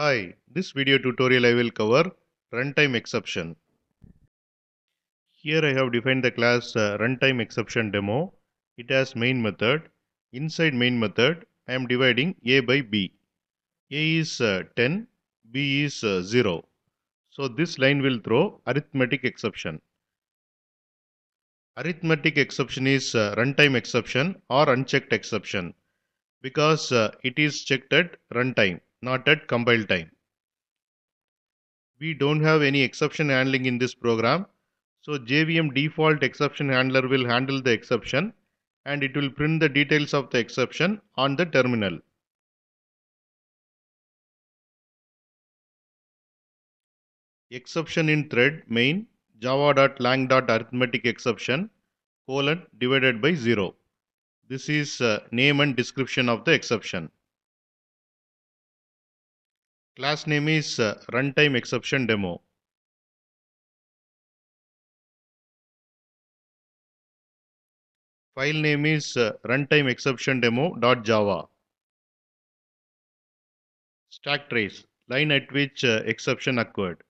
Hi, this video tutorial I will cover runtime exception. Here I have defined the class uh, runtime exception demo. It has main method. Inside main method, I am dividing a by b. a is uh, 10, b is uh, 0. So this line will throw arithmetic exception. Arithmetic exception is uh, runtime exception or unchecked exception because uh, it is checked at runtime, not at compile time. We don't have any exception handling in this program. So JVM default exception handler will handle the exception and it will print the details of the exception on the terminal. Exception in thread main java.lang.arithmetic exception colon divided by 0. This is uh, name and description of the exception. Class name is uh, runtime exception demo. File name is uh, runtime exception demo.java. Stack trace line at which uh, exception occurred.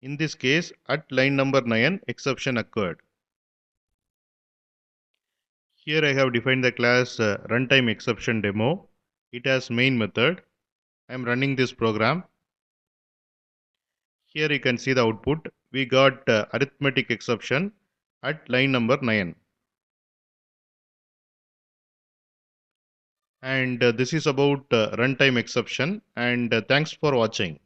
In this case, at line number 9, exception occurred. Here I have defined the class uh, runtime exception demo. It has main method. I am running this program. Here you can see the output. We got uh, arithmetic exception at line number 9. And uh, this is about uh, runtime exception and uh, thanks for watching.